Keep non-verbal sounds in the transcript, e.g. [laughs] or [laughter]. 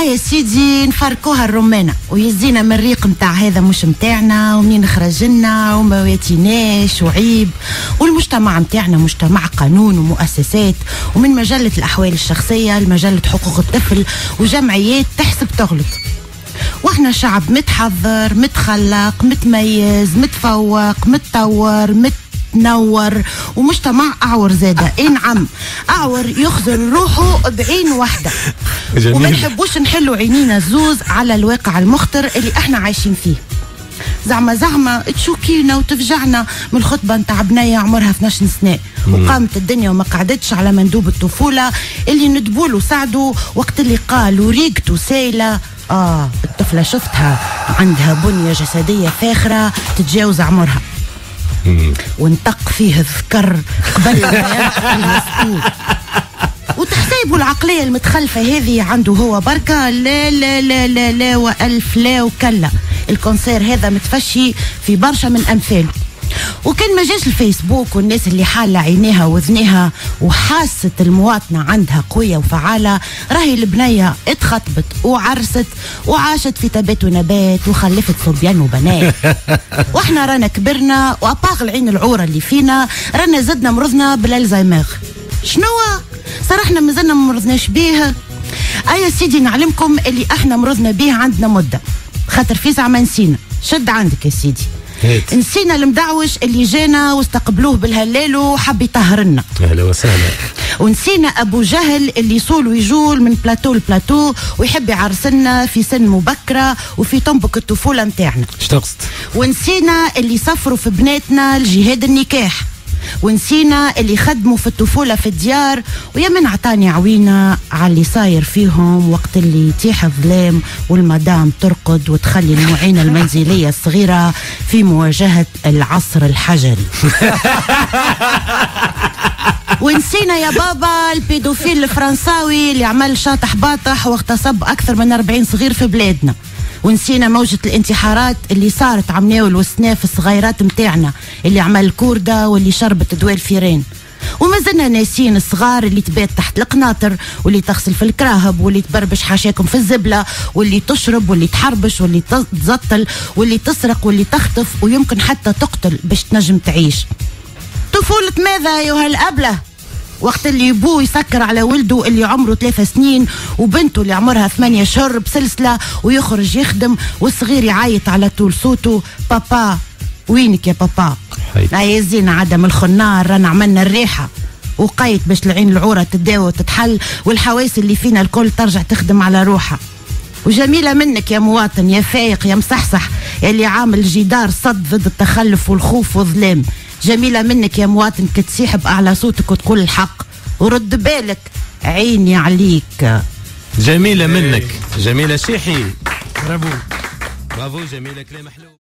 أي سيدي نفركوها الرمانة ويزينا من الريق نتاع هذا مش نتاعنا ومنين خرجنا وما واتيناش وعيب. والمجتمع نتاعنا مجتمع قانون ومؤسسات. ومن مجلة الأحوال الشخصية لمجلة حقوق الطفل وجمعيات تحسب تغلط. وإحنا شعب متحضر متخلق متميز متفوق متطور مت تنور ومجتمع أعور زاده. [laughs] اي نعم أعور يخزن روحه بعين واحدة. جميل. وما نحبوش نحلوا عينينا الزوز على الواقع المخطر اللي إحنا عايشين فيه. زعما زعما تشوكينا وتفجعنا من الخطبة نتاع بنيه عمرها 12 سنة. وقامت الدنيا وما قعدتش على مندوب الطفولة. اللي ندبولو ساعدوا وقت اللي قال وريقته سايلة. آه الطفلة شفتها. عندها بنية جسدية فاخرة تتجاوز عمرها. ونطق فيه الذكر قبل ما المسؤول وتحسيبوا العقلية المتخلفة هذه عنده هو بركة. لا لا لا لا لا وألف لا وكلا. الكونسير هذا متفشي في برشا من أمثاله. وكان ما جاش الفيسبوك والناس اللي حالة عينيها وذنيها وحاسة المواطنة عندها قوية وفعالة. راهي البنية اتخطبت وعرست وعاشت في تبات ونبات وخلفت صبيان وبنات. [laughs] وإحنا رانا كبرنا وأباغ العين العورة اللي فينا رانا زدنا مرضنا بالالزايمر شنو؟ صراحنا مازلنا ما مرضناش بيه. أيا سيدي نعلمكم اللي إحنا مرضنا بيه عندنا مدة. خاطر في زعما نسينا. شد عندك يا سيدي. هات. نسينا المدعوش اللي جانا واستقبلوه بالهلال وحب يطهرنا أهلا وسهلا ونسينا أبو جهل اللي يصول ويجول من بلاتو لبلاتو ويحب يعرسنا في سن مبكرة وفي تنبك الطفولة نتاعنا تقصد؟ ونسينا اللي سفروا في بناتنا لجهاد النكاح ونسينا اللي خدموا في الطفولة في الديار ويا من عطاني عوينة على اللي صاير فيهم وقت اللي يتيح الظلام والمدام ترقد وتخلي المعينة المنزلية الصغيرة في مواجهة العصر الحجري. [laughs] ونسينا يا بابا ال pédophile الفرنساوي اللي عمل شاطح باطح واغتصب أكثر من 40 صغير في بلادنا. ونسينا موجة الانتحارات اللي صارت عمناول والسناف الصغيرات متاعنا اللي عمل كوردة واللي شربت دواء الفيرين وما زلنا ناسين الصغار اللي تبات تحت القناطر واللي تغسل في الكراهب واللي تبربش حاشاكم في الزبلة واللي تشرب واللي تحربش واللي تزطل واللي تسرق واللي تخطف ويمكن حتى تقتل باش تنجم تعيش طفولة ماذا أيها الأبلة؟ وقت اللي بوه يسكر على ولده اللي عمره ثلاثة سنين وبنته اللي عمرها ثمانية شهور بسلسلة ويخرج يخدم والصغير يعيط على طول صوته بابا وينك يا بابا. يا زينة عدم الخنار رانا عملنا الريحة. وقيت باش العين العورة تداوى وتتحل والحواس اللي فينا الكل ترجع تخدم على روحها. وجميلة منك يا مواطن يا فايق يا مصحصح اللي عامل جدار صد ضد التخلف والخوف والظلام. جميلة منك يا مواطن كتسيح بأعلى صوتك وتقول الحق. ورد بالك عيني عليك. جميلة منك. جميلة شيحي برافو برافو جميلة كلام حلو.